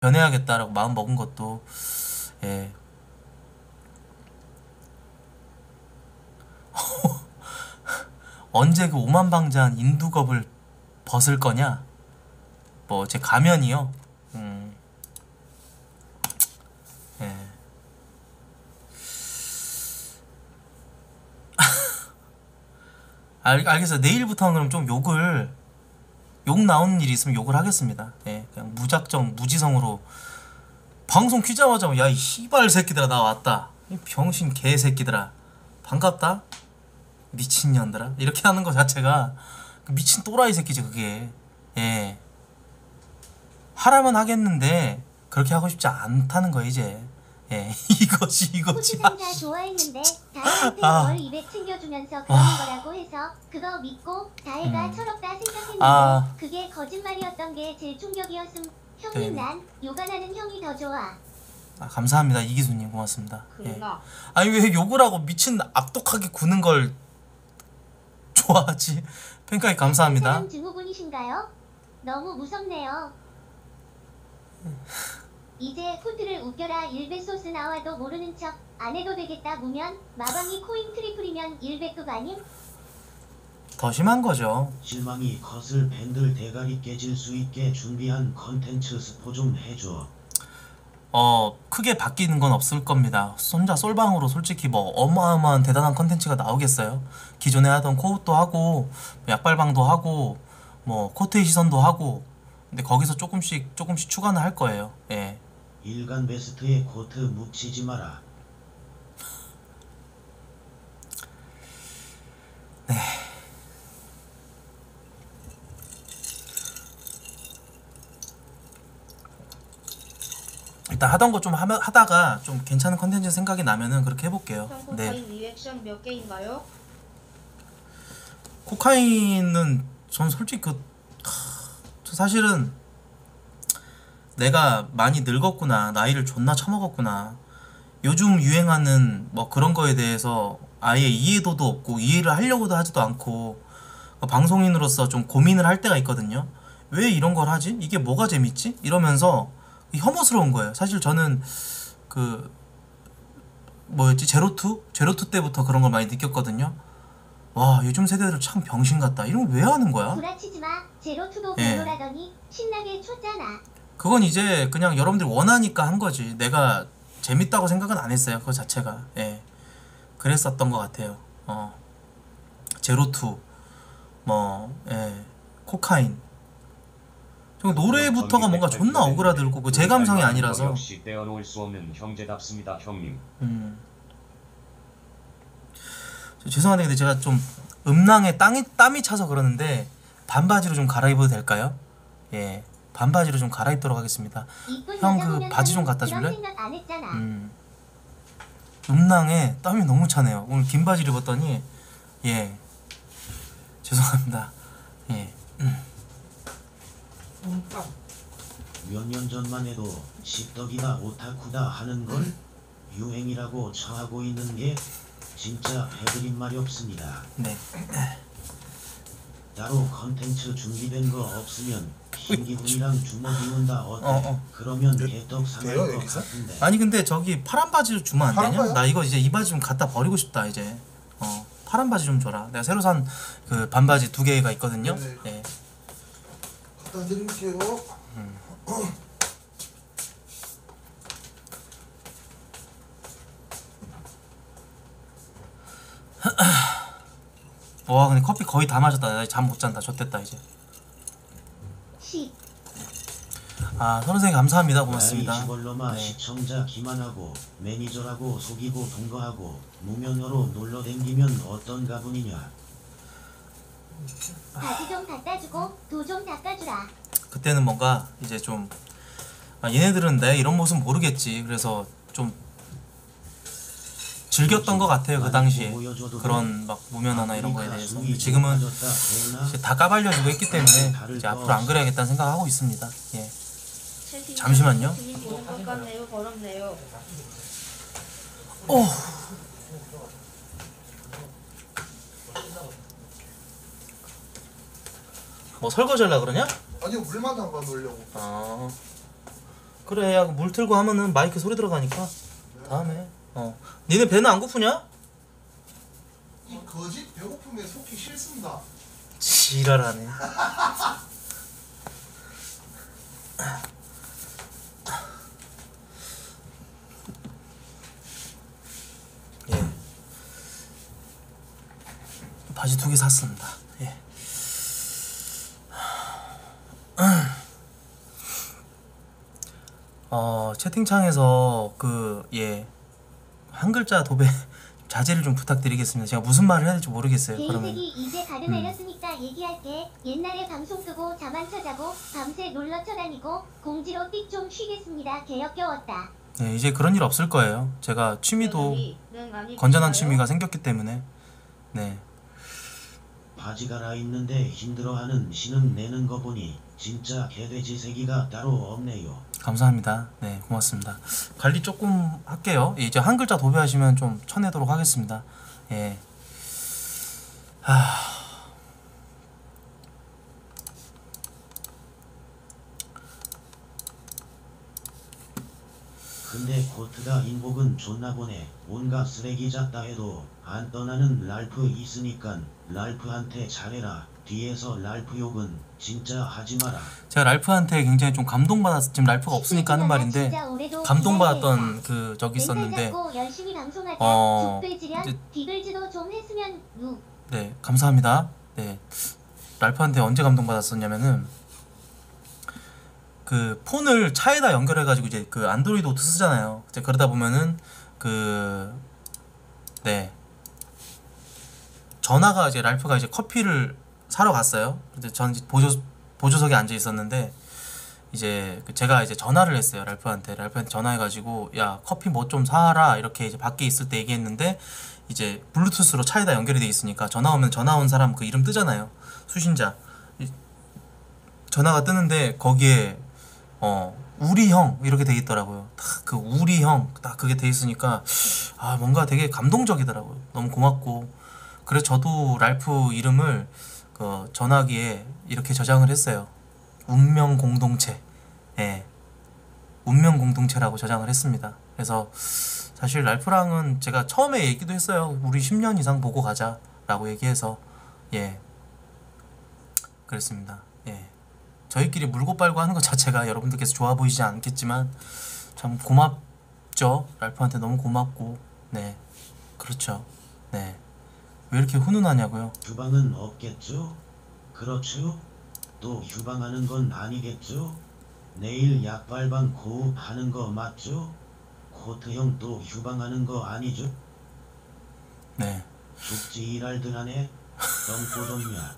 변해야겠다라고 마음 먹은 것도 예. 언제 그 오만방자한 인두겁을 벗을 거냐? 뭐 제 가면이요. 음. 예. 알, 알겠어요. 내일부터는 그럼 좀 욕을 욕 나오는 일이 있으면 욕을 하겠습니다. 예, 그냥 무작정 무지성으로 방송 키자마자 야이 씨발 새끼들아 나 왔다. 이 병신 개 새끼들아 반갑다. 미친 년들아 이렇게 하는 거 자체가 그 미친 또라이 새끼지 그게. 예. 하라면 하겠는데 그렇게 하고 싶지 않다는 거 이제. 예, 이거지 이거지. 호주는 다 좋아했는데 다혜한테 아. 월200 챙겨주면서 그런 아. 거라고 해서 그거 믿고 다혜가 음. 철없다 생각했는데 아. 그게 거짓말이었던 게 제일 충격이었음 형님 네. 난 요가 나는 형이 더 좋아 아, 감사합니다 이기수님 고맙습니다. 예. 그런가? 아니 왜 욕을 하고 미친 악독하게 구는 걸 좋아하지? 팬카이 감사합니다. 사람 증후군이신가요? 너무 무섭네요 이제 코트를 웃겨라 일베 소스 나와도 모르는 척 안 해도 되겠다 무면 마방이 코인 트리플이면 일베급 아님? 더 심한 거죠. 실망이 컷을 팬들 대가리 깨질 수 있게 준비한 컨텐츠 스포 좀 해줘. 어 크게 바뀌는 건 없을 겁니다. 혼자 솔방으로 솔직히 뭐 어마어마한 대단한 컨텐츠가 나오겠어요. 기존에 하던 코웃도 하고 뭐 약발방도 하고 뭐 코트의 시선도 하고 근데 거기서 조금씩 조금씩 추가는 할 거예요. 예. 일간 베스트에 코트 묻히지 마라. 일단 하던 거 좀 하다가 좀 괜찮은 컨텐츠 생각이 나면은 그렇게 해볼게요. 형 네. 코카인 리액션 몇 개인가요? 코카인은 전 솔직히 그 하, 사실은 내가 많이 늙었구나 나이를 존나 처먹었구나. 요즘 유행하는 뭐 그런 거에 대해서 아예 이해도도 없고 이해를 하려고도 하지도 않고 그 방송인으로서 좀 고민을 할 때가 있거든요. 왜 이런 걸 하지? 이게 뭐가 재밌지? 이러면서 혐오스러운 거예요. 사실 저는 그 뭐였지? 제로투? 제로투 때부터 그런 걸 많이 느꼈거든요. 와 요즘 세대들 참 병신 같다. 이런 거 왜 하는 거야? 구라치지 마. 제로투도 예. 별로라더니 신나게 쳤잖아 그건 이제 그냥 여러분들이 원하니까 한 거지 내가 재밌다고 생각은 안 했어요 그거 자체가 예 그랬었던 것 같아요 어 제로투 뭐 예 코카인 저 노래부터가 뭔가 존나 오그라들고 그 제 감성이 아니라서 역시 떼어놓을 수 없는 형제답습니다, 형님. 음. 저 죄송한데 근데 제가 좀 음낭에 땅이 땀이 차서 그러는데 반바지로 좀 갈아입어도 될까요? 예 반바지로 좀 갈아입도록 하겠습니다 형, 그 바지 좀 갖다 줄래? 생각 안 했잖아 음. 음낭에 땀이 너무 차네요. 오늘 긴 바지를 입었더니 예 죄송합니다. 예몇년 전만 해도 십덕이다 오타쿠다 하는 걸 유행이라고 처하고 있는 게 진짜 해드린 말이 없습니다. 네. 따로 컨텐츠 준비된 거 없으면 신기훈이랑 주먹이 온다 어때? 어, 어. 그러면 개떡 상할 돼요, 것 여기서? 같은데. 아니 근데 저기 파란 바지 주면 안 파란 되냐? 거요? 나 이거 이제 이 바지 좀 갖다 버리고 싶다 이제. 어 파란 바지 좀 줘라. 내가 새로 산 그 반바지 두 개가 있거든요. 네. 예. 갖다 드릴게요. 와 근데 커피 거의 다 마셨다. 나 잠 못 잔다. 좆됐다 이제. 시 아 서른세 감사합니다. 고맙습니다. 나이 지벌로마 네. 시청자 기만하고 매니저라고 속이고 동거하고 무면허로 놀러 댕기면 어떤 가분이냐 바지 좀 갖다 주고 도 좀 닦아주라 그때는 뭔가 이제 좀 아, 얘네들은 내 이런 모습 모르겠지. 그래서 좀 즐겼던 것 같아요 그 당시에 그런 막 무면허나 이런 거에 대해서. 지금은 이제 다 까발려지고 있기 때문에 이제 앞으로 안 그래야겠다는 생각하고 있습니다. 예. 잠시만요. 같네요. 더럽네요. 오. 뭐 설거지 하려 그러냐? 아니요 물만 담가 놓으려고. 아 그래 야 물 틀고 하면은 마이크 소리 들어가니까 다음에 어 니네 배는 안 고프냐? 이 거짓 배고픔에 속기 싫습니다. 지랄하네 예 바지 두 개 샀습니다 예 어, 채팅창에서 그, 예, 한 글자 도배 자제를 좀 부탁드리겠습니다. 제가 무슨 말을 해야 될지 모르겠어요. 그러면. 개인색이 이제 가드 음. 내렸으니까 얘기할게. 옛날에 방송 끄고 잠안 쳐자고 밤새 놀러 쳐다니고 공지로 띡좀 쉬겠습니다. 개 역겨웠다. 네, 이제 그런 일 없을 거예요. 제가 취미도 는 아니 건전한 취미가 생겼기 때문에. 네. 바지 갈아입는데 힘들어하는 신음 내는 거 보니 진짜 개돼지 새끼가 따로 없네요. 감사합니다. 네, 고맙습니다. 관리 조금 할게요. 예, 이제 한 글자 도배하시면 좀 쳐내도록 하겠습니다. 예. 하... 근데 코트가 인복은 좋나 보네. 온갖 쓰레기 잡다 해도 안 떠나는 랄프 있으니깐 랄프한테 잘해라. 뒤에서 랄프 욕은 진짜 하지 마라. 제가 랄프한테 굉장히 좀 감동받았 지금 랄프가 없으니까 하는 말인데 감동받았던 그 적이 있었는데. 어. 네, 감사합니다. 네. 랄프한테 언제 감동받았었냐면은 그 폰을 차에다 연결해 가지고 이제 그 안드로이드 오토 쓰잖아요. 이제 그러다 보면은 그 네. 전화가 이제 랄프가 이제 커피를 사러 갔어요. 근데 전 보조 보조석에 앉아 있었는데 이제 그 제가 이제 전화를 했어요 랄프한테. 랄프한테 전화해 가지고 야 커피 뭐 좀 사라. 이렇게 이제 밖에 있을 때 얘기했는데 이제 블루투스로 차에다 연결이 돼 있으니까 전화 오면 전화 온 사람 그 이름 뜨잖아요 수신자. 이- 전화가 뜨는데 거기에 어 우리 형. 이렇게 돼 있더라고요. 딱 그 우리 형. 딱 그게 돼 있으니까 아 뭔가 되게 감동적이더라고요. 너무 고맙고 그래서 저도 랄프 이름을 그 전화기에 이렇게 저장을 했어요. 운명 공동체. 예. 운명 공동체라고 저장을 했습니다. 그래서 사실 랄프랑은 제가 처음에 얘기도 했어요. 우리 10년 이상 보고 가자라고 얘기해서. 예. 그랬습니다. 예. 저희끼리 물고 빨고 하는 것 자체가 여러분들께서 좋아 보이지 않겠지만 참 고맙죠. 랄프한테 너무 고맙고. 네. 그렇죠. 네 왜 이렇게 훈훈하냐고요? 휴방은 없겠죠? 그렇죠? 또 휴방하는 건 아니겠죠? 내일 약발방 고흡하는 거 맞죠? 코트 형또 휴방하는 거 아니죠? 네 죽지 일할들 하네? 똥꼬동이야.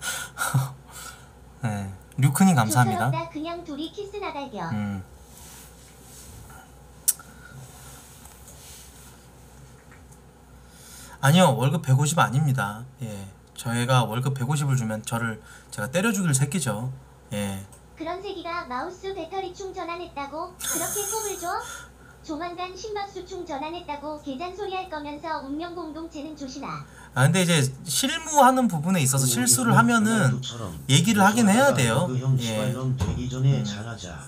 네. 류크님 감사합니다. 조스럽다 그냥 둘이 키스 나갈겨. 음. 아니요 월급 150 아닙니다. 예, 저희가 월급 150을 주면 저를 제가 때려 죽일 새끼죠. 예, 그런 새끼가 마우스 배터리 충전 안 했다고 그렇게 꼽을 줘? 조만간 심박수 충전 안 했다고 개잔소리 할 거면서 운명 공동체는 조심하. 아 근데 이제 실무하는 부분에 있어서 실수를 하면은 얘기를 하긴 해야 돼요. 형 예. 잘하자.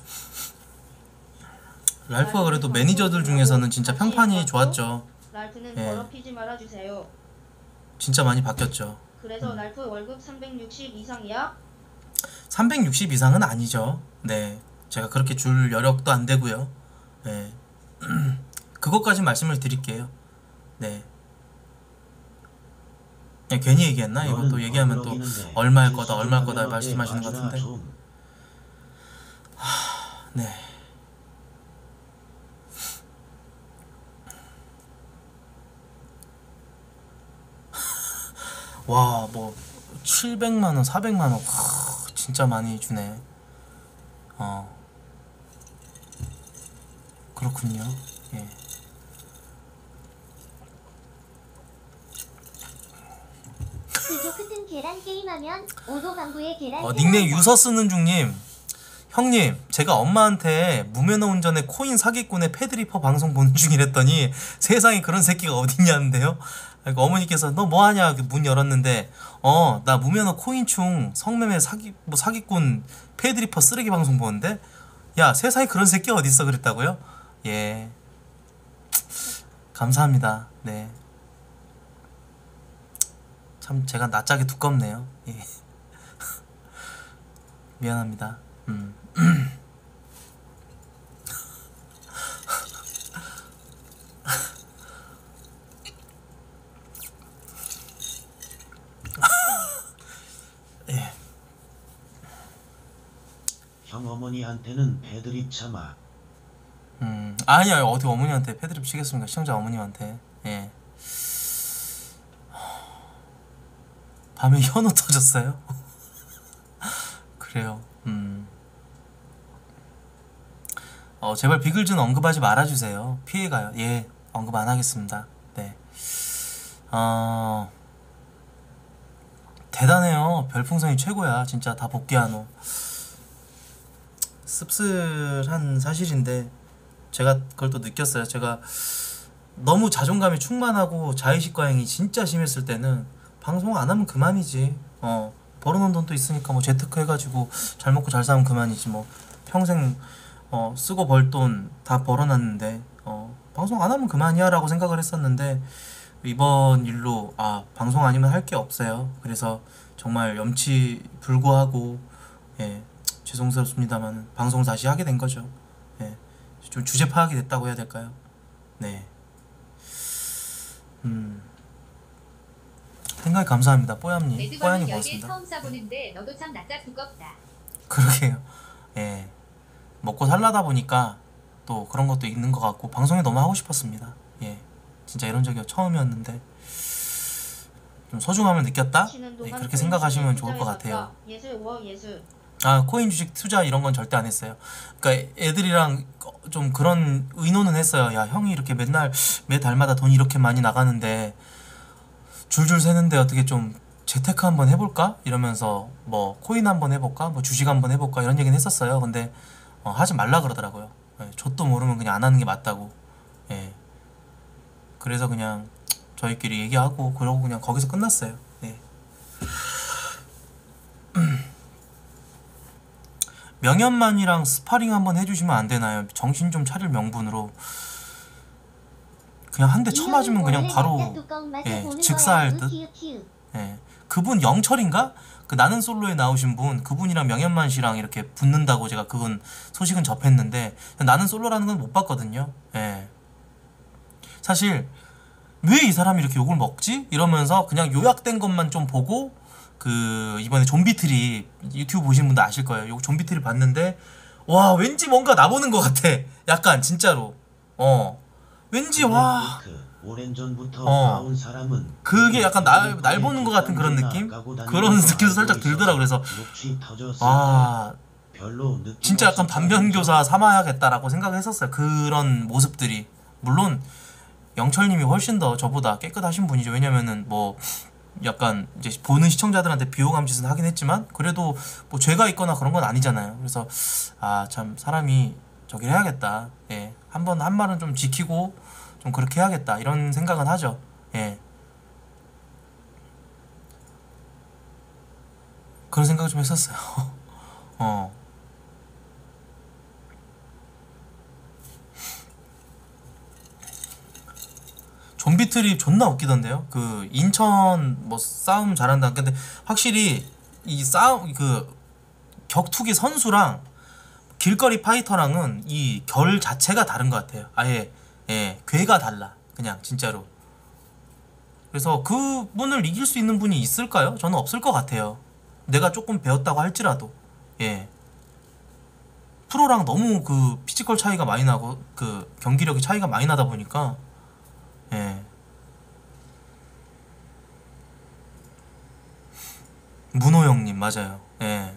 랄프가 그래도 매니저들 중에서는 진짜 평판이 좋았죠. 랄프는 예. 더럽히지 말아주세요. 진짜 많이 바뀌었죠. 그래서 랄프 월급 360 이상이야? 360 이상은 아니죠. 네. 제가 그렇게 줄 여력도 안 되고요. 네. 그것까지 말씀을 드릴게요. 네. 그냥 괜히 얘기했나? 이것도 얘기하면 또 얼마일 거다, 얼마일 거다 말씀하시는 것 같은데. 네. 와, 뭐 700만 원, 400만 원. 와, 진짜 많이 주네. 어. 그렇군요. 예. 계란 게임하면 오도 방구에 계란. 어, 닉네임 더. 유서 쓰는 중님. 형님, 제가 엄마한테 무면허 운전의 코인 사기꾼의 패드리퍼 방송 보는 중이랬더니 세상에 그런 새끼가 어딨냐는데요. 그러니까 어머니께서 너 뭐하냐? 문 열었는데 어 나 무면허 코인충 성매매 사기 뭐 사기꾼 패드리퍼 쓰레기 방송 보는데? 야 세상에 그런 새끼 어딨어? 그랬다고요? 예. 감사합니다. 네. 참 제가 낯짝이 두껍네요. 예. 미안합니다 음. 예. 형 어머니한테는 배드립 참아. 음, 아니요 어디 어머니한테 패드립 치겠습니까? 시청자 어머님한테. 예. 밤에 현우 터졌어요? 그래요 음 어, 제발 비글즈는 언급하지 말아주세요. 피해가요. 예 언급 안 하겠습니다. 네. 어, 대단해요. 별풍선이 최고야. 진짜 다 복귀하노. 씁쓸한 사실인데 제가 그걸 또 느꼈어요. 제가 너무 자존감이 충만하고 자의식 과잉이 진짜 심했을 때는 방송 안 하면 그만이지. 어 벌어놓은 돈도 있으니까 뭐 재테크 해가지고 잘 먹고 잘 사면 그만이지 뭐. 평생 어 쓰고 벌 돈 다 벌어놨는데 어 방송 안 하면 그만이야라고 생각을 했었는데 이번 일로 아 방송 아니면 할 게 없어요. 그래서 정말 염치 불구하고 예 죄송스럽습니다만 방송 다시 하게 된 거죠. 예. 좀 주제 파악이 됐다고 해야 될까요? 네. 음. 생각이 감사합니다. 레드건은 여기에 고맙습니다. 처음 써보는데 너도 참 낯짝 두껍다. 그러게요. 예. 먹고 살라다 보니까 또 그런 것도 있는 것 같고 방송에 너무 하고 싶었습니다. 예. 진짜 이런 적이 처음이었는데 좀 소중함을 느꼈다? 네, 그렇게 생각하시면 좋을 것. 같아요. 예술 워 예술. 아 코인 주식 투자 이런 건 절대 안 했어요. 그러니까 애들이랑 좀 그런 의논은 했어요. 야 형이 이렇게 맨날 매 달마다 돈 이렇게 많이 나가는데 줄줄 새는데 어떻게 좀 재테크 한번 해볼까? 이러면서 뭐 코인 한번 해볼까? 뭐 주식 한번 해볼까? 이런 얘기는 했었어요. 근데 어, 하지 말라 그러더라고요. 예, 좆도 모르면 그냥 안 하는 게 맞다고. 예. 그래서 그냥 저희끼리 얘기하고 그러고 그냥 거기서 끝났어요. 예. 명현만이랑 스파링 한번 해주시면 안 되나요? 정신 좀 차릴 명분으로 그냥 한 대 쳐맞으면 그냥 바로 예, 즉사할 듯? 예. 그분 영철인가? 그 나는 솔로에 나오신 분 그분이랑 명현만 씨랑 이렇게 붙는다고 제가 그분 소식은 접했는데 나는 솔로라는 건 못 봤거든요. 예. 사실 왜 이 사람이 이렇게 욕을 먹지? 이러면서 그냥 요약된 것만 좀 보고 그 이번에 좀비트리 유튜브 보신 분도 아실 거예요. 요 좀비트리 봤는데 와 왠지 뭔가 나보는 것 같아. 약간 진짜로. 어. 왠지 와. 그 오랜 전부터 어. 나온 사람은 그게 약간 날- 날 보는 것 같은 그런 느낌? 그런 느낌도 살짝 들더라고, 그래서 아 진짜 약간 반면교사 삼아야겠다라고 생각을 했었어요. 그런 모습들이 물론 영철님이 훨씬 더 저보다 깨끗하신 분이죠. 왜냐면은 뭐 약간 이제 보는 시청자들한테 비호감 짓은 하긴 했지만 그래도 뭐 죄가 있거나 그런 건 아니잖아요. 그래서 아 참 사람이 저기를 해야겠다. 예, 한번 한 말은 좀 지키고 좀 그렇게 해야겠다 이런 생각은 하죠. 예. 그런 생각을 좀 했었어요. 어. 좀비 트립 존나 웃기던데요. 그 인천 뭐 싸움 잘한다. 근데 확실히 이 싸움 그 격투기 선수랑 길거리 파이터랑은 이 결 자체가 다른 것 같아요. 아예 예 궤가 달라. 그냥 진짜로. 그래서 그분을 이길 수 있는 분이 있을까요? 저는 없을 것 같아요. 내가 조금 배웠다고 할지라도 예 프로랑 너무 그 피지컬 차이가 많이 나고 그 경기력이 차이가 많이 나다 보니까 예 문호 형님 맞아요 예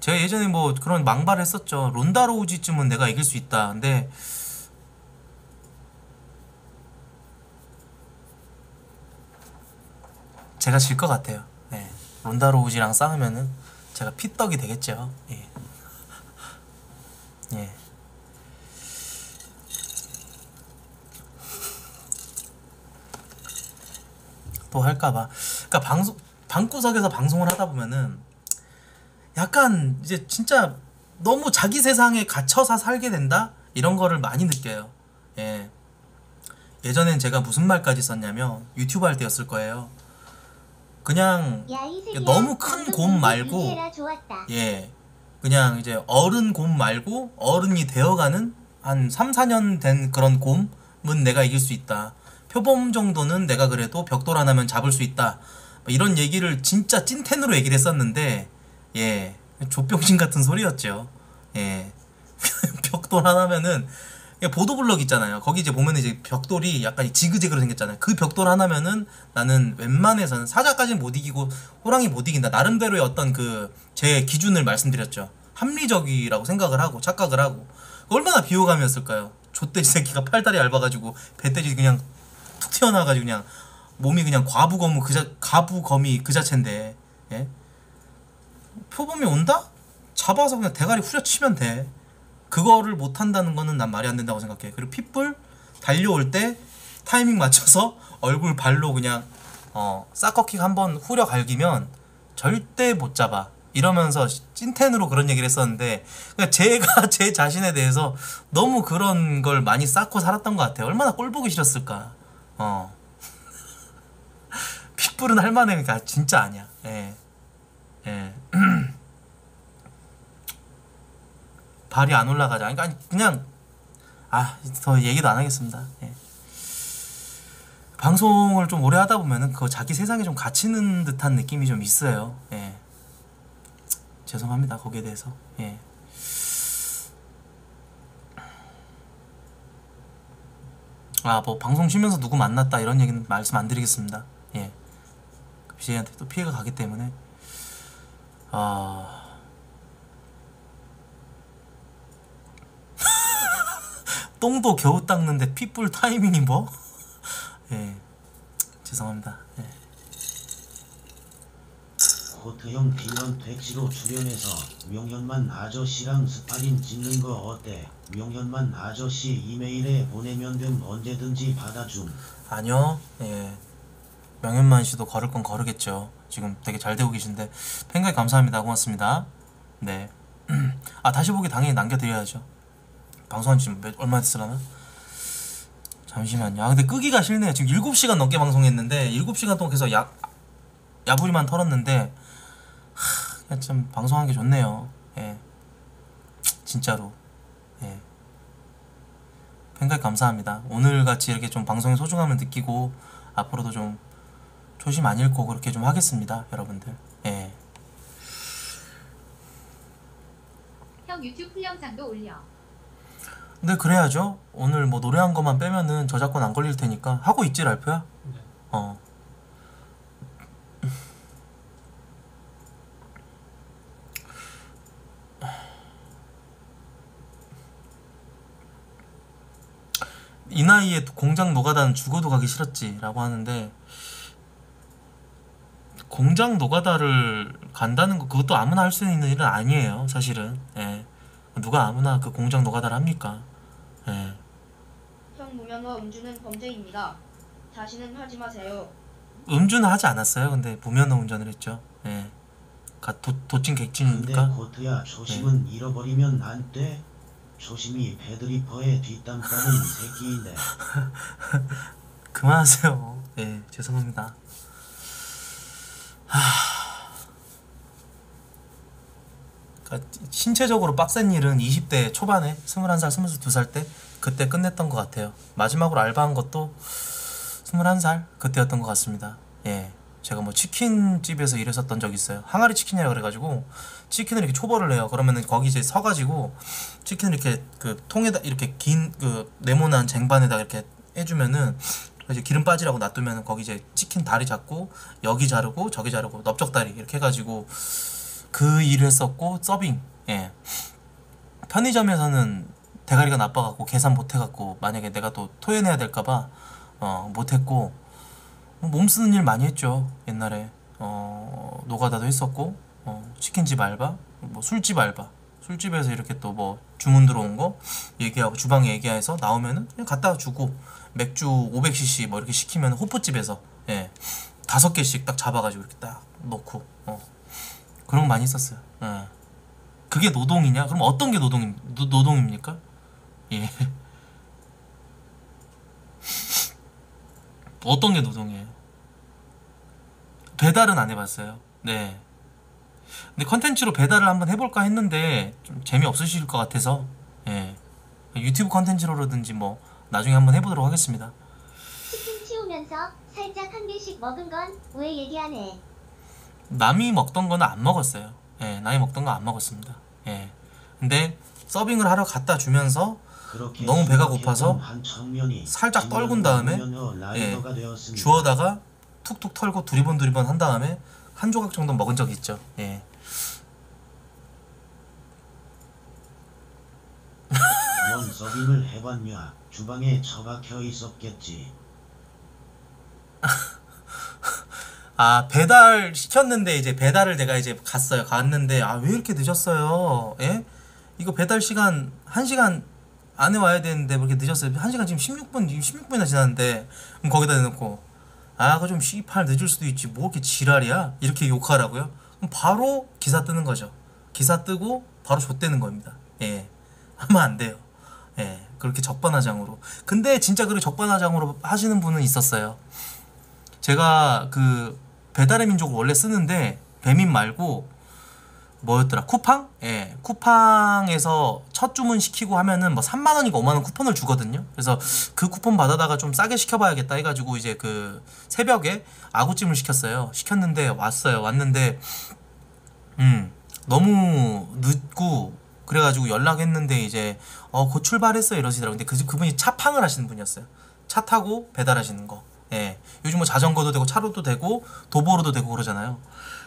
제가 예전에 뭐 그런 망발을 했었죠 론다로우지쯤은 내가 이길 수 있다 근데 제가 질 것 같아요 예 론다로 우지랑 싸우면은 제가 피떡이 되겠죠 예. 예. 또 할까봐. 그러니까 방송 방구석에서 방송을 하다 보면은 약간 이제 진짜 너무 자기 세상에 갇혀서 살게 된다 이런 거를 많이 느껴요. 예. 예전엔 제가 무슨 말까지 썼냐면 유튜브 할 때였을 거예요. 그냥. 너무 큰 곰 말고. 예. 그냥 이제 어른 곰 말고 어른이 되어가는 한 3, 4년 된 그런 곰은 내가 이길 수 있다. 표범 정도는 내가 그래도 벽돌 하나면 잡을 수 있다. 뭐 이런 얘기를 진짜 찐텐으로 얘기를 했었는데 예. 조병신 같은 소리였죠. 예. 벽돌 하나면은 보도블럭 있잖아요. 거기 이제 보면 이제 벽돌이 약간 지그재그로 생겼잖아요. 그 벽돌 하나면은 나는 웬만해서는 사자까지는 못 이기고 호랑이 못 이긴다. 나름대로의 어떤 그 제 기준을 말씀드렸죠. 합리적이라고 생각을 하고 착각을 하고 얼마나 비호감이었을까요? 좆돼지 새끼가 팔다리 얇아가지고 배돼지 그냥 툭 튀어나와가지고 그냥 몸이 그냥 과부검 그 자, 가부검이 그 자체인데 예? 표범이 온다? 잡아서 그냥 대가리 후려치면 돼. 그거를 못 한다는 거는 난 말이 안 된다고 생각해. 그리고 핏불 달려올 때 타이밍 맞춰서 얼굴 발로 그냥 어 사커킥 한번 후려 갈기면 절대 못 잡아. 이러면서 찐텐으로 그런 얘기를 했었는데 그러니까 제가 제 자신에 대해서 너무 그런 걸 많이 쌓고 살았던 것 같아요. 얼마나 꼴 보기 싫었을까. 어. 핏불은 할만해. 그러니까 진짜 아니야. 예. 예. 발이 안 올라가자. 그러니까 그냥 아 더 얘기도 안 하겠습니다. 예. 방송을 좀 오래 하다 보면은 그 자기 세상에 좀 갇히는 듯한 느낌이 좀 있어요. 예. 죄송합니다 거기에 대해서. 예. 아뭐 방송 쉬면서 누구 만났다 이런 얘기는 말씀 안 드리겠습니다. 예. BJ한테 또 피해가 가기 때문에 아. 똥도 겨우 닦는데 핏불 타이밍이 뭐? 예. 죄송합니다. 예. 코트형 빌런 택시로 출연해서 명현만 아저씨랑 스파링 찍는 거 어때? 명현만 아저씨 이메일에 보내면 됨 언제든지 받아줌. 아니요. 예. 명현만 씨도 걸을 건 걸으겠죠. 지금 되게 잘 되고 계신데 팬가입 감사합니다. 고맙습니다. 네. 아 다시 보기 당연히 남겨드려야죠. 방송한 지 몇, 얼마 됐으려나? 잠시만요. 아 근데 끄기가 싫네요. 지금 7시간 넘게 방송했는데 7시간 동안 계속 야, 야부리만 털었는데 하, 좀 방송한 게 좋네요. 예. 진짜로. 예. 팬가이 감사합니다. 오늘 같이 이렇게 좀 방송의 소중함을 느끼고 앞으로도 좀 초심 안 잃고 그렇게 좀 하겠습니다, 여러분들. 예. 형 유튜브 풀 영상도 올려. 근데 그래야죠. 오늘 뭐 노래한 것만 빼면은 저작권 안 걸릴 테니까 하고 있지, 랄프야? 어. 이 나이에 공장 노가다는 죽어도 가기 싫었지라고 하는데 공장 노가다를 간다는 거 그것도 아무나 할 수 있는 일은 아니에요 사실은 예. 누가 아무나 그 공장 노가다를 합니까 무면허 음주는 범죄입니다. 다시는 하지 마세요. 음주는 하지 않았어요 근데 무면허 운전을 했죠 예. 가, 도, 도찐 근데 객진이니까 코트야 초심은 잃어버리면 안 돼. 초심이 배드리퍼의 뒷담 까는 새끼인데. 그만하세요 예 죄송합니다 하... 그러니까 신체적으로 빡센 일은 20대 초반에 21살, 22살 때 그때 끝냈던 것 같아요. 마지막으로 알바한 것도 21살 그때였던 것 같습니다. 예. 제가 뭐 치킨집에서 일했었던 적이 있어요. 항아리 치킨이라 그래가지고 치킨을 이렇게 초벌을 해요. 그러면은 거기 이제 서가지고 치킨을 이렇게 그 통에다 이렇게 긴 그 네모난 쟁반에다 이렇게 해주면은 이제 기름 빠지라고 놔두면 거기 이제 치킨 다리 잡고 여기 자르고 저기 자르고 넓적다리 이렇게 해가지고 그 일을 했었고 서빙. 예. 편의점에서는 대가리가 나빠갖고 계산 못해갖고 만약에 내가 또 토해내야 될까봐 어 못했고 뭐몸 쓰는 일 많이 했죠 옛날에 어 노가다도 했었고 어 치킨집 알바 뭐 술집 알바 술집에서 이렇게 또 뭐 주문 들어온 거 얘기하고 주방에 얘기해서 나오면은 그냥 갖다가 주고 맥주 500cc 뭐 이렇게 시키면 호프집에서 예 다섯 개씩 딱 잡아가지고 이렇게 딱 넣고 어 그런 거 많이 있었어요 예. 그게 노동이냐? 그럼 어떤 게 노동 노, 노동입니까? 예. 어떤 게 노동이에요? 배달은 안 해봤어요. 네. 근데 컨텐츠로 배달을 한번 해볼까 했는데 좀 재미없으실 것 같아서 예. 유튜브 컨텐츠로라든지 뭐 나중에 한번 해보도록 하겠습니다. 치킨 치우면서 살짝 한 개씩 먹은 건 왜 얘기 안 해? 남이 먹던 거는 안 먹었어요. 예, 남이 먹던 거 안 먹었습니다. 예. 근데 서빙을 하러 갖다 주면서 너무 배가 고파서 살짝 떨군 다음에 되었습니다. 주워다가 툭툭 털고 두리번 두리번 한 다음에 한 조각 정도 먹은 적이 있죠. 예. 뭔 서빙을 해봤냐? 주방에 처박혀 있었겠지. 아 배달 시켰는데 이제 배달을 내가 이제 갔어요. 갔는데 아 왜 이렇게 늦었어요? 예? 이거 배달 시간 1시간 안에 와야 되는데 왜 이렇게 늦었어요? 1시간 지금 16분 16분이나 지났는데 그럼 거기다 대놓고 아 그거 좀 씨팔 늦을 수도 있지 뭐 이렇게 지랄이야? 이렇게 욕하라고요? 그럼 바로 기사 뜨는 거죠. 기사 뜨고 바로 좆대는 겁니다. 예. 하면 안 돼요. 예. 그렇게 적반하장으로. 근데 진짜 그렇게 적반하장으로 하시는 분은 있었어요. 제가 그 배달의 민족을 원래 쓰는데 배민 말고 뭐였더라? 쿠팡? 예 쿠팡에서 첫 주문 시키고 하면은 뭐 3만 원이고 5만 원 쿠폰을 주거든요. 그래서 그 쿠폰 받아다가 좀 싸게 시켜봐야겠다 해가지고 이제 그 새벽에 아구찜을 시켰어요. 시켰는데 왔어요. 왔는데 음 너무 늦고 그래가지고 연락했는데 이제 어 곧 출발했어요 이러시더라고요. 근데 그, 그분이 차팡을 하시는 분이었어요. 차 타고 배달하시는 거. 예. 요즘 뭐 자전거도 되고 차로도 되고 도보로도 되고 그러잖아요.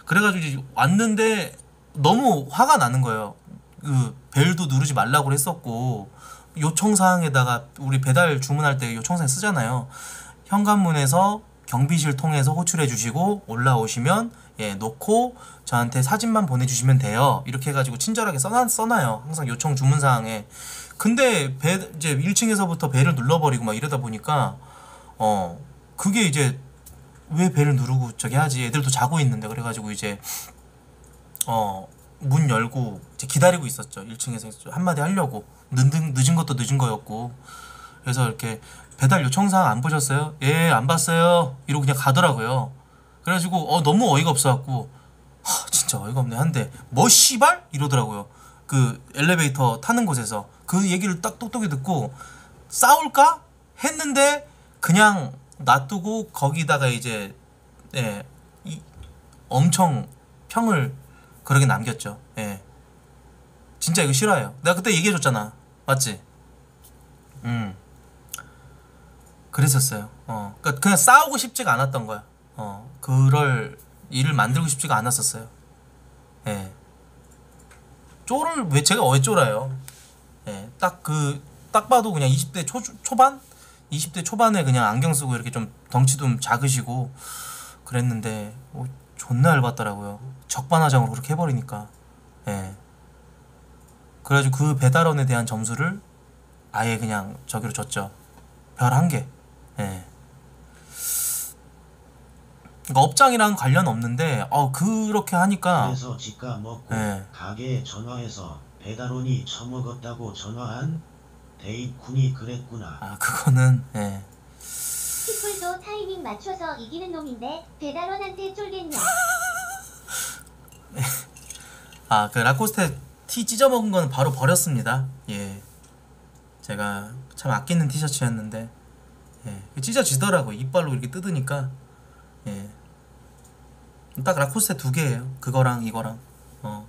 그래가지고 왔는데 너무 화가 나는 거예요. 그 벨도 누르지 말라고 했었고 요청사항에다가 우리 배달 주문할 때 요청사항 쓰잖아요. 현관문에서 경비실 통해서 호출해 주시고 올라오시면 예 놓고 저한테 사진만 보내주시면 돼요. 이렇게 해가지고 친절하게 써놔, 써놔요. 항상 요청 주문사항에. 근데 배 이제 1층에서부터 배를 눌러버리고 막 이러다 보니까 어 그게 이제 왜 배를 누르고 저기 하지 애들도 자고 있는데 그래가지고 이제 어 문 열고 이제 기다리고 있었죠. 1층에서 한마디 하려고. 늦은, 늦은 것도 늦은 거였고. 그래서 이렇게 배달 요청사항 안 보셨어요? 예 안 봤어요. 이러고 그냥 가더라고요. 그래가지고 어 너무 어이가 없어갖고 하, 진짜 어이가 없네. 한데 뭐 씨발? 이러더라고요. 그 엘리베이터 타는 곳에서. 그 얘기를 딱 똑똑히 듣고 싸울까? 했는데 그냥 놔두고 거기다가 이제 예, 이, 엄청 평을 그러게 남겼죠. 예. 진짜 이거 싫어요. 내가 그때 얘기해 줬잖아. 맞지? 음. 그랬었어요. 어. 그러니까 그냥 싸우고 싶지가 않았던 거야. 어. 그럴 일을 만들고 싶지가 않았었어요. 예. 쫄을 왜 제가 왜 쫄아요? 예. 딱 그 딱 봐도 그냥 20대 초 초반 20대 초반에 그냥 안경 쓰고 이렇게 좀 덩치도 좀 작으시고 그랬는데 뭐 존나 열받더라고요. 적반하장으로 그렇게 해버리니까. 예. 그래가지고 그 배달원에 대한 점수를 아예 그냥 저기로 줬죠. 별 한 개. 예. 그러니까 업장이랑 관련 없는데 어 그렇게 하니까 그래서 지가 먹고 네. 가게에 전화해서 배달원이 처먹었다고 전화한 데이쿤이 그랬구나. 아 그거는 예. 타이밍 맞춰서 이기는 놈인데 배달원한테 쫄겠냐? 아, 그 라코스테 티 찢어 먹은 거는 바로 버렸습니다. 예. 제가 참 아끼는 티셔츠였는데 예. 찢어지더라고. 이빨로 이렇게 뜯으니까 예. 딱 라코스테 두 개예요. 그거랑 이거랑. 어.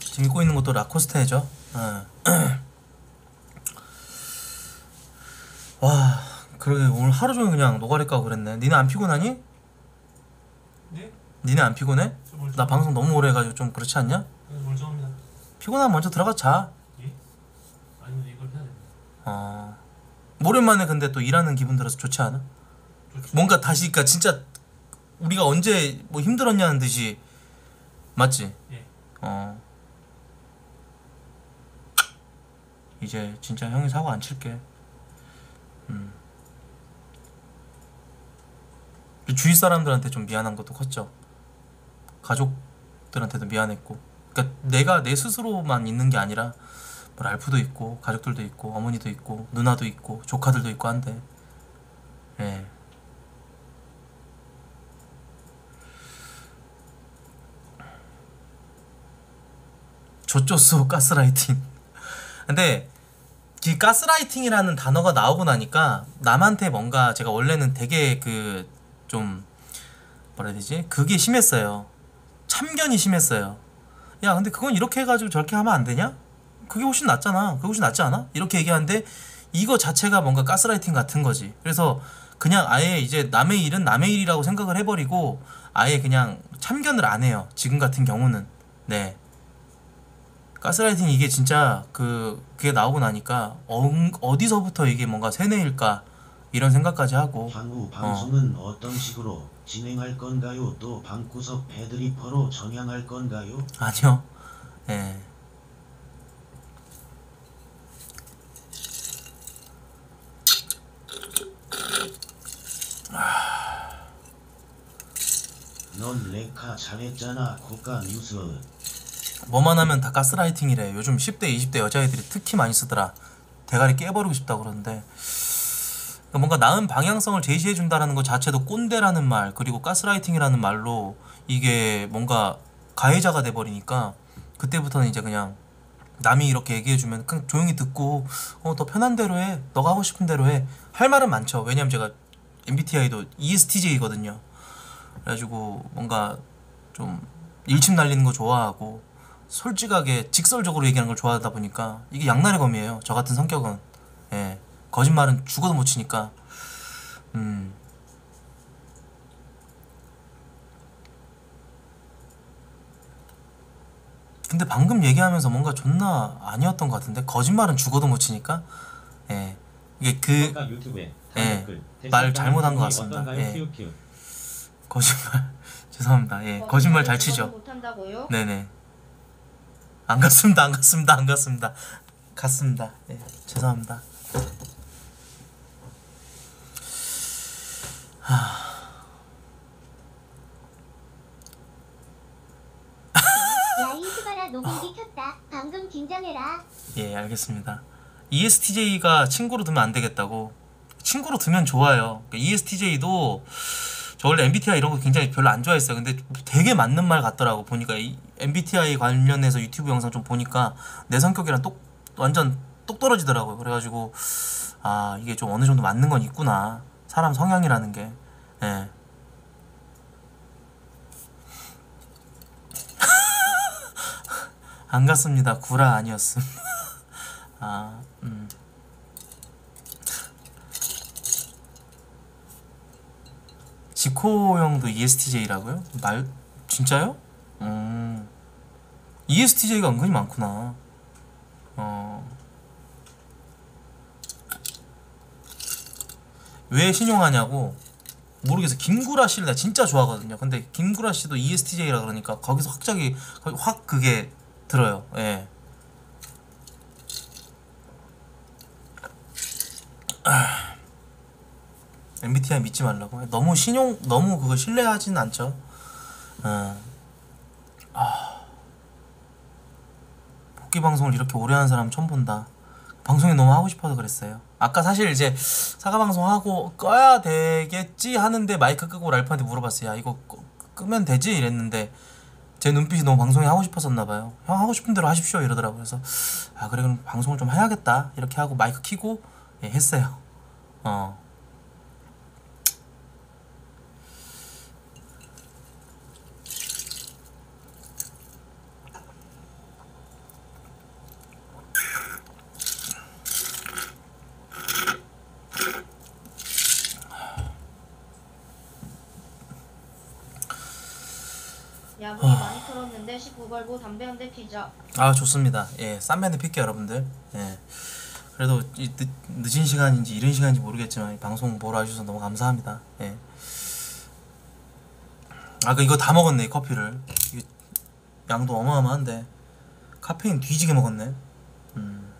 지금 입고 있는 것도 라코스테죠. 어. 와, 그러게 오늘 하루 종일 그냥 노가리 까고 그랬네. 니네 안 피곤하니? 네? 니네 안 피곤해? 나 방송 너무 오래 해가지고 좀 그렇지 않냐? 네, 멀쩡합니다. 피곤하면 먼저 들어가 자. 예? 아니면 이걸 해야 됩니다. 어. 오랜만에 근데 또 일하는 기분 들어서 좋지 않아? 좋죠. 뭔가 다시 그니까 진짜 우리가 언제 뭐 힘들었냐는 듯이 맞지? 예. 어. 이제 진짜 형이 사고 안 칠게. 음. 주위 사람들한테 좀 미안한 것도 컸죠. 가족들한테도 미안했고. 그러니까 내가 내 스스로만 있는 게 아니라 뭐 랄프도 있고 가족들도 있고 어머니도 있고 누나도 있고 조카들도 있고 한데. 예. 조조수 가스라이팅. 근데 이 가스라이팅이라는 단어가 나오고 나니까 남한테 뭔가 제가 원래는 되게 그 좀 뭐라 해야 되지? 그게 심했어요. 참견이 심했어요. 야, 근데 그건 이렇게 해가지고 저렇게 하면 안 되냐? 그게 훨씬 낫잖아. 그게 훨씬 낫지 않아? 이렇게 얘기하는데 이거 자체가 뭔가 가스라이팅 같은 거지. 그래서 그냥 아예 이제 남의 일은 남의 일이라고 생각을 해버리고 아예 그냥 참견을 안 해요. 지금 같은 경우는. 네. 가스라이팅 이게 진짜 그 그게 나오고 나니까 어, 어디서부터 이게 뭔가 세뇌일까 이런 생각까지 하고 향후 방송은 어. 떤 식으로 진행할 건가요? 또 방구석 패드리퍼로 전향할 건가요? 아니요 예넌 레카 잘했잖아 고가 뉴스 뭐만 하면 다 가스라이팅이래. 요즘 10대 20대 여자애들이 특히 많이 쓰더라. 대가리 깨버리고 싶다 그러는데. 그러니까 뭔가 나은 방향성을 제시해 준다라는 것 자체도 꼰대라는 말 그리고 가스라이팅이라는 말로 이게 뭔가 가해자가 돼 버리니까 그때부터는 이제 그냥 남이 이렇게 얘기해 주면 그냥 조용히 듣고 어 너 편한 대로 해. 너가 하고 싶은 대로 해. 할 말은 많죠. 왜냐면 제가 MBTI도 ESTJ거든요. 그래가지고 뭔가 좀 일침 날리는 거 좋아하고 솔직하게 직설적으로 얘기하는 걸 좋아하다 보니까 이게 양날의 검이에요. 저 같은 성격은 예 거짓말은 죽어도 못 치니까 음 근데 방금 얘기하면서 뭔가 존나 아니었던 것 같은데 거짓말은 죽어도 못 치니까 예 이게 그 유튜브에 예, 말 잘못한 것 같습니다. 어떤가요? 예. 키우, 키우. 거짓말 죄송합니다. 예 거짓말 잘 치죠. 못한다고요? 네네. 안 갔습니다. 안 갔습니다. 안 갔습니다. 갔습니다. 예, 죄송합니다. 스바라 녹음기 켰다. 방금 긴장해라. 예, 알겠습니다. ESTJ가 친구로 두면 안 되겠다고. 친구로 두면 좋아요. E ESTJ도 저 원래 MBTI 이런 거 굉장히 별로 안 좋아했어요. 근데 되게 맞는 말 같더라고. 보니까 이 MBTI 관련해서 유튜브 영상 좀 보니까 내 성격이랑 똑 완전 똑 떨어지더라고요. 그래가지고 아 이게 좀 어느 정도 맞는 건 있구나. 사람 성향이라는 게. 예. 안 갔습니다. 구라 아니었음. 아, 음. 지코 형도 ESTJ라고요? 말 진짜요? 음. ESTJ가 은근히 많구나. 어. 왜 신용하냐고 모르겠어. 김구라 씨를 나 진짜 좋아하거든요. 근데 김구라 씨도 ESTJ라 그러니까 거기서 갑자기 확 그게 들어요. 예. 아. MBTI 믿지 말라고. 너무 신용 너무 그거 신뢰하진 않죠. 어. 아. 복귀 방송을 이렇게 오래 하는 사람 처음 본다. 방송이 너무 하고 싶어서 그랬어요. 아까 사실 이제 사과 방송 하고 꺼야 되겠지 하는데 마이크 끄고 랄프한테 물어봤어요. 야 이거 끄, 끄면 되지 이랬는데 제 눈빛이 너무 방송이 하고 싶었었나 봐요. 형 하고 싶은 대로 하십시오 이러더라고요. 그래서 아 그래 그럼 방송을 좀 해야겠다 이렇게 하고 마이크 키고 예, 했어요. 어. 야구이 많이 틀었는데 19걸고 담배 한 대 피자. 아 좋습니다. 예, 쌈면에 필게요 여러분들. 예. 그래도 이 늦, 늦은 시간인지 이른 시간인지 모르겠지만 이 방송 보러 와주셔서 너무 감사합니다. 예. 아 그 이거 다 먹었네 이 커피를. 이게 양도 어마어마한데 카페인 뒤지게 먹었네. 음.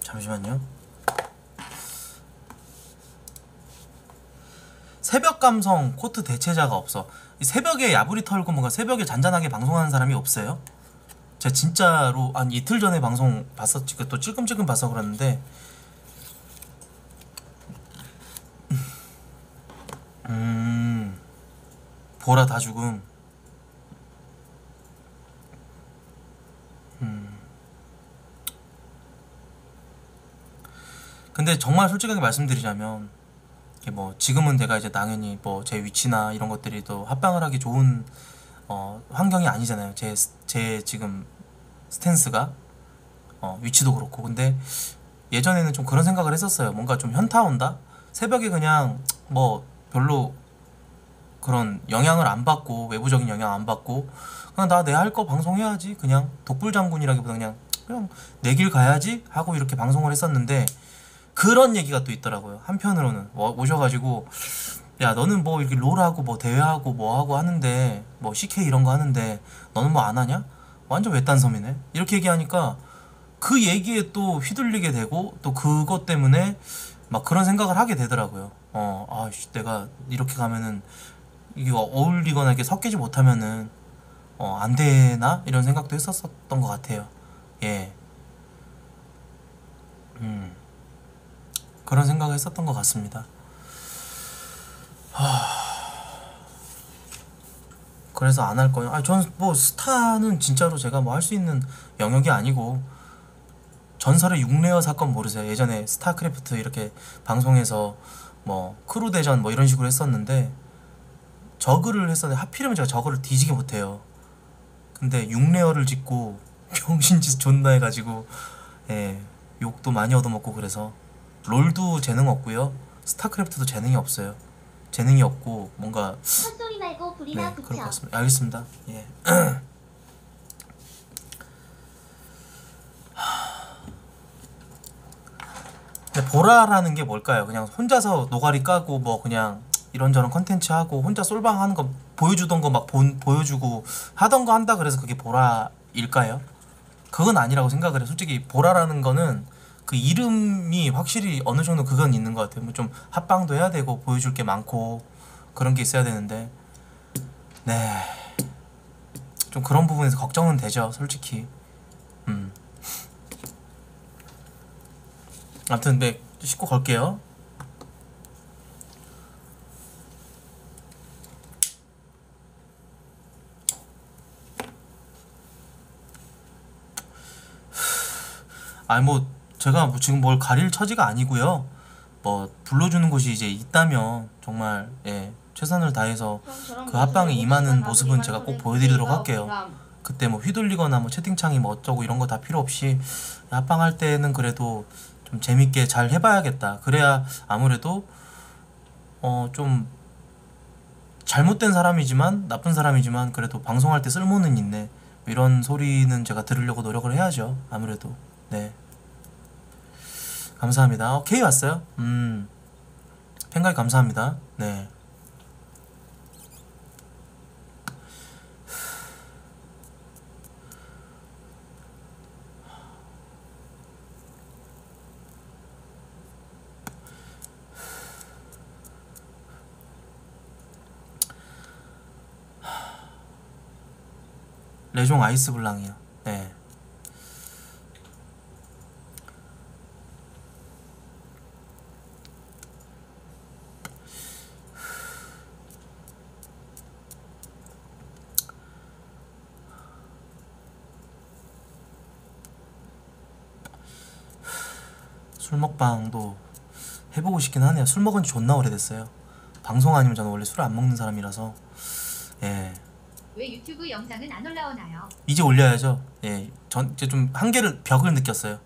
잠시만요. 새벽 감성 코트 대체자가 없어. 이 새벽에 야부리 털고 뭔가 새벽에 잔잔하게 방송하는 사람이 없어요. 제가 진짜로 한 이틀 전에 방송 봤었지. 그또 찔끔찔끔 봐서 그러는데. 음. 보라 다 죽음. 음. 근데 정말 솔직하게 말씀드리자면 뭐 지금은 내가 이제 당연히 뭐 제 위치나 이런 것들이 또 합방을 하기 좋은 어 환경이 아니잖아요. 제 제 지금 스탠스가 어 위치도 그렇고 근데 예전에는 좀 그런 생각을 했었어요. 뭔가 좀 현타 온다. 새벽에 그냥 뭐 별로 그런 영향을 안 받고 외부적인 영향 안 받고 그냥 나 내 할 거 방송해야지 그냥 독불 장군이라기보다 그냥 그냥 내 길 가야지 하고 이렇게 방송을 했었는데 그런 얘기가 또 있더라고요 한편으로는 와- 오셔가지고 야 너는 뭐 이렇게 롤하고 뭐 대회하고 뭐 하고 하는데 뭐 CK 이런 거 하는데 너는 뭐 안 하냐 완전 외딴 섬이네 이렇게 얘기하니까 그 얘기에 또 휘둘리게 되고 또 그것 때문에 막 그런 생각을 하게 되더라고요 어 아씨 내가 이렇게 가면은 이게 어울리거나 이렇게 섞이지 못하면은 어, 안 되나 이런 생각도 했었었던 것 같아요. 예. 음. 그런 생각을 했었던 것 같습니다. 하... 그래서 안 할 거예요. 아, 저는 뭐 스타는 진짜로 제가 뭐 할 수 있는 영역이 아니고 전설의 6레어 사건 모르세요? 예전에 스타크래프트 이렇게 방송에서 뭐 크루 대전 뭐 이런 식으로 했었는데 저그를 했었는데 하필이면 제가 저그를 뒤지게 못해요. 근데 6레어를 짓고 병신짓 존나 해가지고 예 욕도 많이 얻어먹고 그래서 롤도 재능 없고요 스타크래프트도 재능이 없어요 재능이 없고 뭔가 헛소리 말고 네 불이나 그럴 것. 같습니다 알겠습니다 예 근데 보라라는 게 뭘까요? 그냥 혼자서 노가리 까고 뭐 그냥 이런저런 컨텐츠 하고 혼자 솔방 하는 거 보여주던 거 막 보여주고 하던 거 한다 그래서 그게 보라일까요? 그건 아니라고 생각을 해. 솔직히 보라라는 거는 그 이름이 확실히 어느 정도 그건 있는 것 같아요. 뭐 좀 합방도 해야 되고 보여줄 게 많고 그런 게 있어야 되는데 네. 좀 그런 부분에서 걱정은 되죠, 솔직히. 음. 아무튼 네, 씻고 걸게요. 아니 뭐 제가 뭐 지금 뭘 가릴 처지가 아니고요. 뭐 불러주는 곳이 이제 있다면 정말 예 최선을 다해서 그 합방에 임하는 모습은 제가 꼭 보여드리도록 할게요. 그때 뭐 휘둘리거나 뭐 채팅창이 뭐 어쩌고 이런 거 다 필요 없이 합방할 때는 그래도 좀 재밌게 잘 해봐야겠다. 그래야 아무래도 어 좀 잘못된 사람이지만 나쁜 사람이지만 그래도 방송할 때 쓸모는 있네. 뭐 이런 소리는 제가 들으려고 노력을 해야죠. 아무래도 네. 감사합니다. 어, K 왔어요? 음. 팬가이 감사합니다. 네. 레종 아이스 블랑이요. 네. 술 먹방도 해보고 싶긴 하네요. 술 먹은 지 존나 오래됐어요. 방송 아니면 저는 원래 술을 안 먹는 사람이라서 예 왜 유튜브 영상은 안 올라오나요? 이제 올려야죠. 예, 전 이제 좀 한계를 벽을 느꼈어요.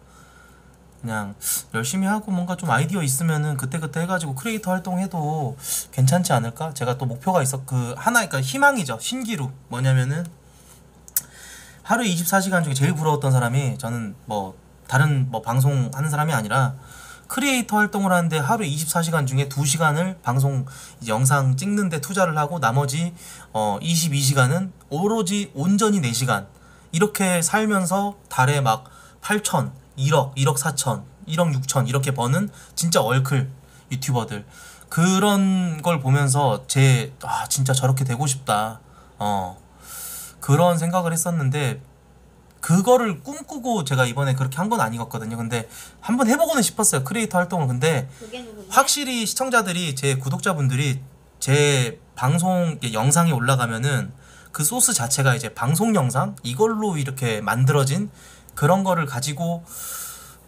그냥 열심히 하고 뭔가 좀 아이디어 있으면은 그때 그때 해가지고 크리에이터 활동해도 괜찮지 않을까? 제가 또 목표가 있어 그 하나 그러니까 희망이죠 신기루 뭐냐면은 하루에 24시간 중에 제일 부러웠던 사람이 저는 뭐 다른 뭐 방송 하는 사람이 아니라 크리에이터 활동을 하는데 하루에 24시간 중에 2시간을 방송 영상 찍는데 투자를 하고 나머지 어 22시간은 오로지 온전히 4시간. 이렇게 살면서 달에 막 8천, 1억, 1억 4천 1억 6천 이렇게 버는 진짜 얼클 유튜버들. 그런 걸 보면서 제 아 진짜 저렇게 되고 싶다. 어. 그런 생각을 했었는데 그거를 꿈꾸고 제가 이번에 그렇게 한 건 아니었거든요 근데 한번 해보고는 싶었어요 크리에이터 활동을 근데? 확실히 시청자들이 제 구독자분들이 제 방송 영상이 올라가면은 그 소스 자체가 이제 방송 영상 이걸로 이렇게 만들어진 그런 거를 가지고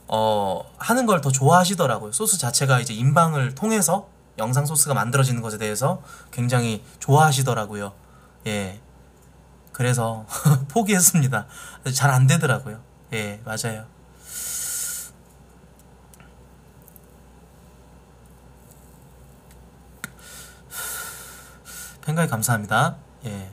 어 하는 걸 더 좋아하시더라고요. 소스 자체가 이제 인방을 통해서 영상 소스가 만들어지는 것에 대해서 굉장히 좋아하시더라고요. 예. 그래서 포기했습니다. 잘 안 되더라고요. 예, 맞아요. 팬가이 감사합니다. 예.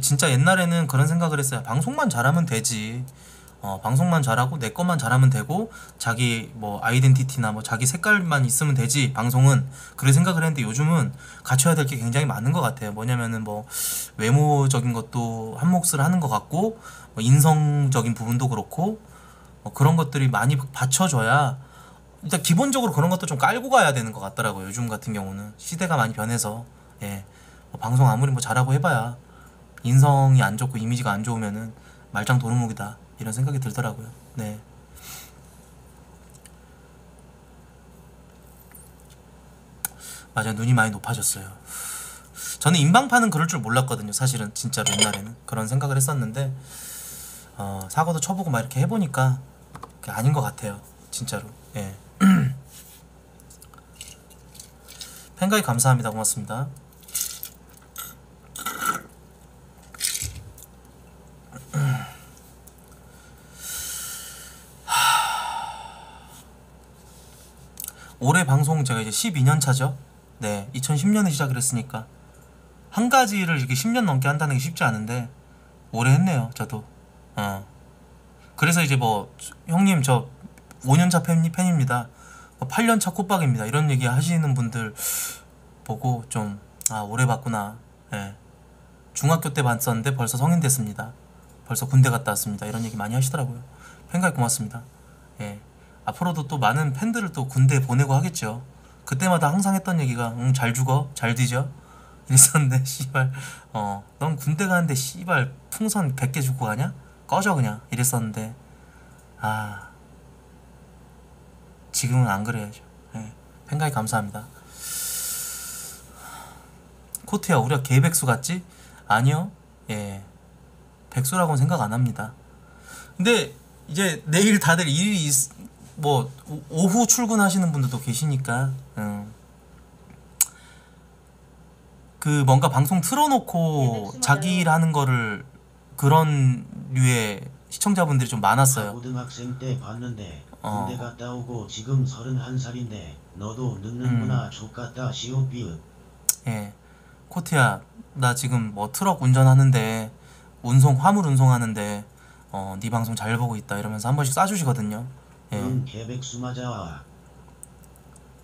진짜 옛날에는 그런 생각을 했어요. 방송만 잘하면 되지. 어, 방송만 잘하고 내 것만 잘하면 되고 자기 뭐 아이덴티티나 뭐 자기 색깔만 있으면 되지. 방송은 그런 생각을 했는데 요즘은 갖춰야 될 게 굉장히 많은 것 같아요. 뭐냐면은 뭐 외모적인 것도 한 몫을 하는 것 같고 뭐 인성적인 부분도 그렇고 뭐 그런 것들이 많이 받쳐줘야 일단 기본적으로 그런 것도 좀 깔고 가야 되는 것 같더라고요. 요즘 같은 경우는 시대가 많이 변해서 예. 뭐 방송 아무리 뭐 잘하고 해봐야 인성이 안 좋고 이미지가 안 좋으면은 말짱 도루묵이다 이런 생각이 들더라고요. 네. 맞아요. 눈이 많이 높아졌어요. 저는 인방파는 그럴 줄 몰랐거든요. 사실은 진짜로 옛날에는 그런 생각을 했었는데 어, 사고도 쳐보고 막 이렇게 해보니까 그게 아닌 것 같아요. 진짜로. 예. 팬가이 감사합니다. 고맙습니다. 올해 방송 제가 이제 12년 차죠. 네, 2010년에 시작을 했으니까 한 가지를 이렇게 10년 넘게 한다는 게 쉽지 않은데 오래 했네요. 저도. 어. 그래서 이제 뭐 형님 저 5년 차 팬, 팬입니다. 뭐 8년 차 콧박입니다. 이런 얘기 하시는 분들 보고 좀 아 오래 봤구나. 예. 중학교 때 봤었는데 벌써 성인 됐습니다. 벌써 군대 갔다 왔습니다. 이런 얘기 많이 하시더라고요. 팬가입 고맙습니다. 예. 앞으로도 또 많은 팬들을 또 군대에 보내고 하겠죠. 그때마다 항상 했던 얘기가 응 잘 죽어 잘 뒤져 이랬었는데 씨발 어 넌 군대 가는데 씨발 풍선 100개 죽고 가냐? 꺼져 그냥 이랬었는데 아 지금은 안 그래야죠. 예. 팬가입 감사합니다. 코트야 우리가 개백수 같지? 아니요. 예. 백수라고는 생각 안 합니다. 근데 이제 내일 다들 일이 있, 뭐 오- 오후 출근하시는 분들도 계시니까 음. 그 뭔가 방송 틀어놓고 개백수 자기 맞아요. 일 하는 거를 그런 류의 시청자분들이 좀 많았어요. 고등학생 때 봤는데 어. 군대 갔다 오고 지금 31살인데 너도 늙는구나 음. 족같다 시오비읍 예. 코트야, 나 지금 뭐 트럭 운전하는데 운송 화물 운송하는데 어, 네 방송 잘 보고 있다 이러면서 한 번씩 쏴주시거든요. 예. 응 개백수 맞아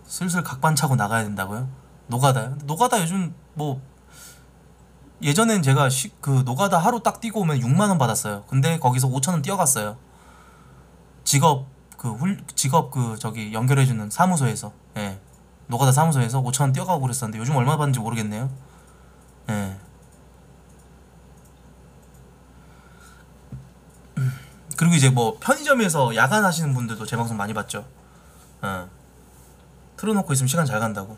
슬슬 각반 차고 나가야 된다고요? 노가다요? 근데 노가다 요즘 뭐 예전엔 제가 시, 그 노가다 하루 딱 뛰고 오면 6만 원 받았어요. 근데 거기서 5천 원 떼어갔어요. 직업 그 훌, 직업 그 저기 연결해 주는 사무소에서 예 노가다 사무소에서 5천 원 뛰어가고 그랬었는데 요즘 얼마 받는지 모르겠네요. 예. 음, 그리고 이제 뭐 편의점에서 야간 하시는 분들도 제 방송 많이 봤죠. 어. 틀어놓고 있으면 시간 잘 간다고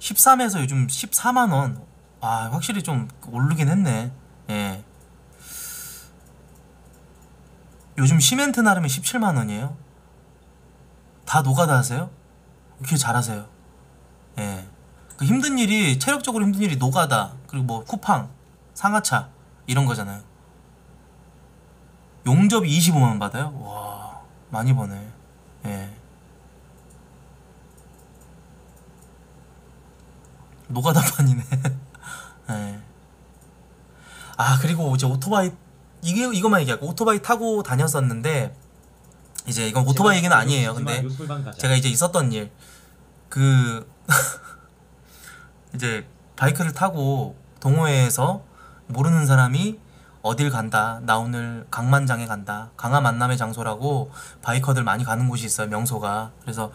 13에서 요즘 14만 원 아 확실히 좀 오르긴 했네 예 요즘 시멘트 나르면 17만 원이에요 다 노가다 하세요? 이렇게 잘하세요 예. 그 힘든 일이 체력적으로 힘든 일이 노가다 그리고 뭐 쿠팡 상하차 이런 거잖아요. 용접이 25만 받아요? 와 많이 버네. 예. 노가다판이네. 예. 아 그리고 이제 오토바이 이게 이것만 얘기하고 오토바이 타고 다녔었는데 이제 이건 오토바이 얘기는 아니에요. 근데 제가 이제 있었던 일. 그 이제 바이크를 타고 동호회에서 모르는 사람이 어딜 간다. 나 오늘 강만장에 간다. 강화 만남의 장소라고 바이커들 많이 가는 곳이 있어요. 명소가. 그래서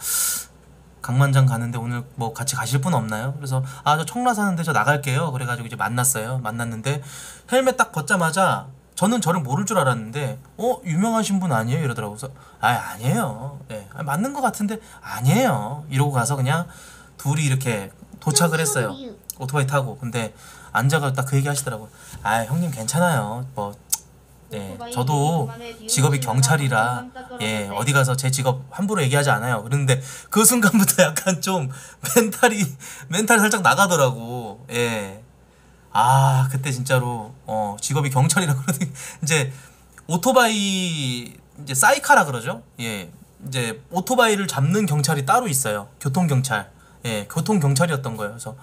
강만장 가는데 오늘 뭐 같이 가실 분 없나요? 그래서 아 저 청라 사는데 저 나갈게요. 그래가지고 이제 만났어요. 만났는데 헬멧 딱 벗자마자 저는 저를 모를 줄 알았는데 어 유명하신 분 아니에요? 이러더라고요. 그래서 아 아니에요. 예 아, 맞는 것 같은데 아니에요. 이러고 가서 그냥 둘이 이렇게 도착을 했어요. 오토바이 타고 근데 앉아가 딱 그 얘기 하시더라고. 아 형님 괜찮아요. 뭐 네, 저도 직업이 경찰이라 예 어디 가서 제 직업 함부로 얘기하지 않아요. 그런데 그 순간부터 약간 좀 멘탈이 멘탈 살짝 나가더라고. 예. 아 그때 진짜로 어 직업이 경찰이라 그러더니 이제 오토바이 이제 사이카라 그러죠. 예. 이제 오토바이를 잡는 경찰이 따로 있어요. 교통 경찰. 예, 교통 경찰이었던 거예요. 그래서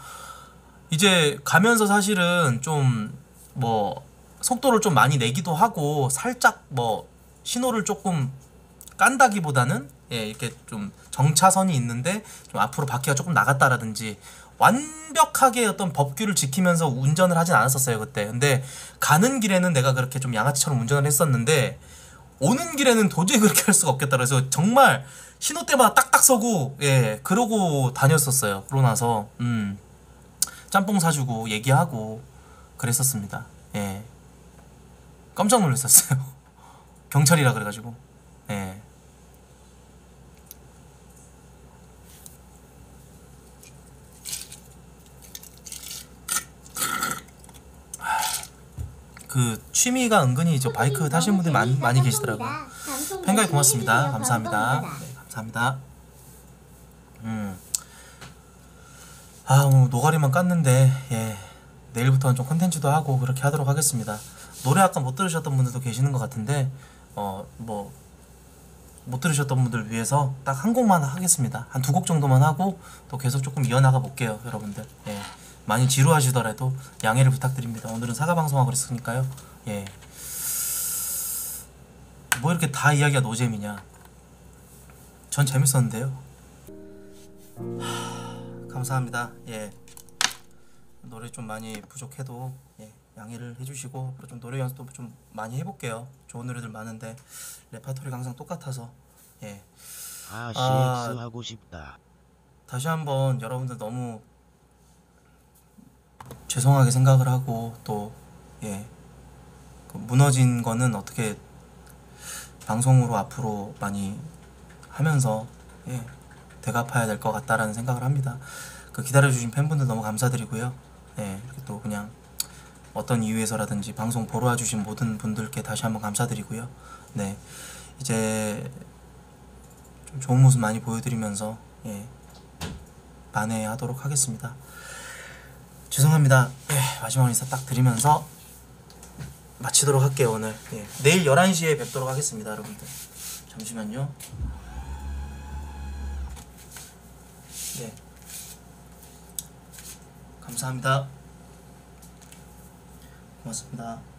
이제 가면서 사실은 좀 뭐 속도를 좀 많이 내기도 하고 살짝 뭐 신호를 조금 깐다기보다는 예, 이렇게 좀 정차선이 있는데 좀 앞으로 바퀴가 조금 나갔다라든지 완벽하게 어떤 법규를 지키면서 운전을 하진 않았었어요 그때. 근데 가는 길에는 내가 그렇게 좀 양아치처럼 운전을 했었는데 오는 길에는 도저히 그렇게 할 수가 없겠다. 그래서 정말 신호 때마다 딱딱 서고 예 그러고 다녔었어요 그러고 나서. 음 짬뽕 사주고 얘기하고 그랬었습니다 예 깜짝 놀랐었어요 경찰이라 그래가지고 예 그 취미가 은근히 저 바이크 타시는 분들 많이, 많이 계시더라고요. 팬가이 고맙습니다. 감사합니다. 네, 감사합니다. 음. 아, 오늘 노가리만 깠는데, 예. 내일부터는 좀 컨텐츠도 하고 그렇게 하도록 하겠습니다. 노래 아까 못 들으셨던 분들도 계시는 것 같은데, 어, 뭐, 못 들으셨던 분들 위해서 딱 한 곡만 하겠습니다. 한 두 곡 정도만 하고 또 계속 조금 이어나가 볼게요, 여러분들. 예. 많이 지루하시더라도 양해를 부탁드립니다. 오늘은 사과 방송하고 그랬으니까요. 예. 뭐 이렇게 다 이야기가 노잼이냐? 전 재밌었는데요. 하, 감사합니다. 예. 노래 좀 많이 부족해도 예, 양해를 해주시고 앞으로 좀 노래 연습도 좀 많이 해볼게요. 좋은 노래들 많은데 레파토리가 항상 똑같아서 예. 아 아. CX 하고 싶다. 다시 한번 여러분들 너무 죄송하게 생각을 하고 또 예. 그 무너진 거는 어떻게 방송으로 앞으로 많이 하면서 예. 되갚아야 될 것 같다라는 생각을 합니다. 그 기다려주신 팬분들 너무 감사드리고요. 예. 이렇게 또 그냥 어떤 이유에서라든지 방송 보러 와주신 모든 분들께 다시 한번 감사드리고요. 네. 이제 좀 좋은 모습 많이 보여드리면서 예. 만회하도록 하겠습니다. 죄송합니다. 예, 마지막 인사 딱 드리면서 마치도록 할게요 오늘. 예, 내일 11시에 뵙도록 하겠습니다 여러분들. 잠시만요. 네. 감사합니다. 고맙습니다.